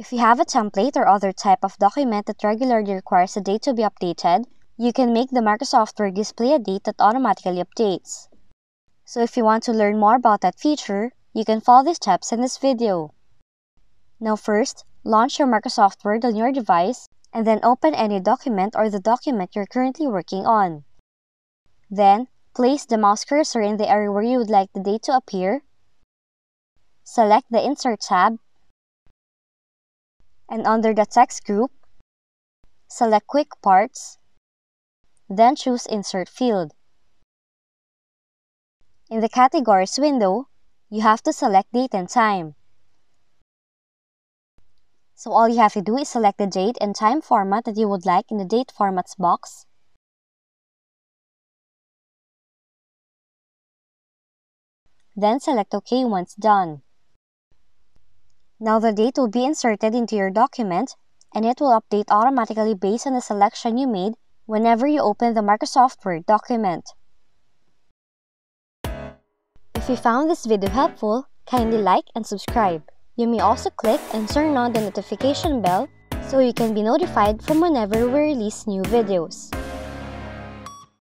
If you have a template or other type of document that regularly requires a date to be updated, you can make the Microsoft Word display a date that automatically updates. So if you want to learn more about that feature, you can follow the steps in this video. Now first, launch your Microsoft Word on your device and then open any document or the document you're currently working on. Then, place the mouse cursor in the area where you would like the date to appear. Select the Insert tab and under the text group, select Quick Parts, then choose Insert Field. In the Categories window, you have to select date and time. So all you have to do is select the date and time format that you would like in the Date Formats box. Then select OK once done. Now the date will be inserted into your document and it will update automatically based on the selection you made whenever you open the Microsoft Word document. If you found this video helpful, kindly like and subscribe. You may also click and turn on the notification bell so you can be notified from whenever we release new videos.